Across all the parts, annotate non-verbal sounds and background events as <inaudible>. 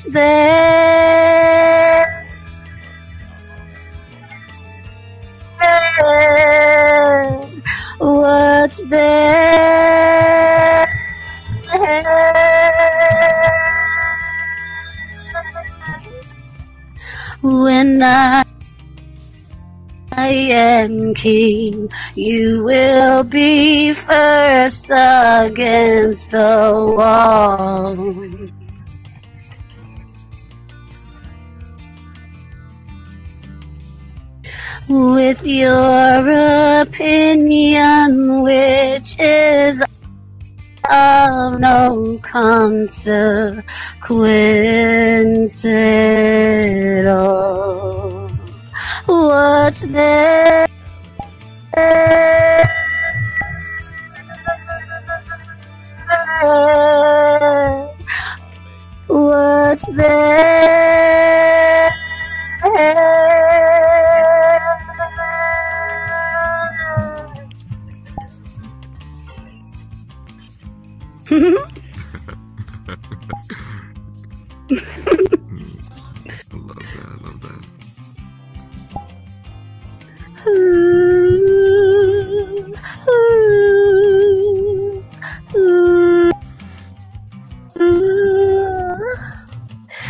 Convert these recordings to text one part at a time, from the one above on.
What's there? What's there? When I I am king, you will be first against the wall. With your opinion, which is of no consequence at all. What's there? What's there? I love that. I love that.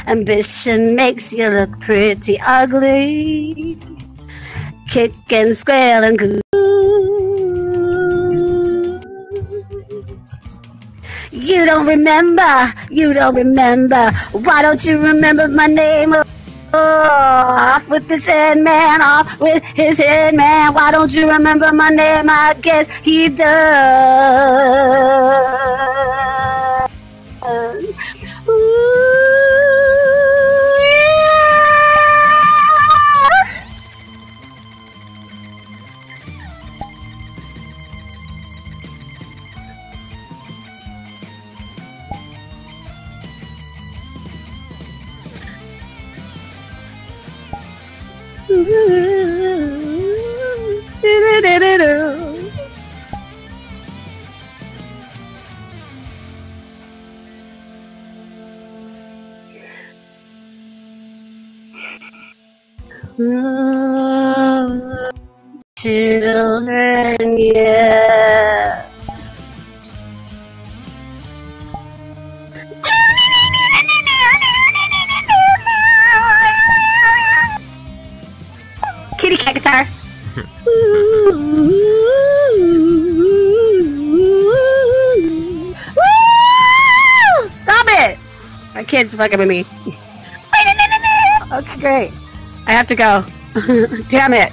Ambition makes you look pretty ugly. Kick and square and goo. You don't remember, you don't remember. Why don't you remember my name? Oh, off with this head man, off with his head man. Why don't you remember my name? I guess he does. Children, yeah. Kitty cat guitar. Stop it! My kid's fucking with me. Okay, great. I have to go. <laughs> Damn it.